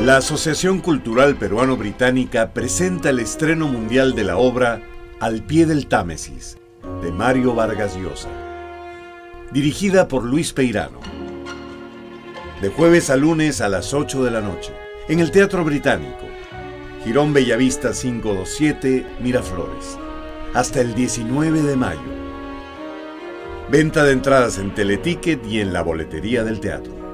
La Asociación Cultural Peruano-Británica presenta el estreno mundial de la obra Al pie del Támesis, de Mario Vargas Llosa. Dirigida por Luis Peirano. De jueves a lunes a las 8 de la noche, en el Teatro Británico, Girón Bellavista 527, Miraflores. Hasta el 19 de mayo. Venta de entradas en Teleticket y en la boletería del teatro.